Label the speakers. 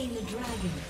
Speaker 1: Slain the dragon.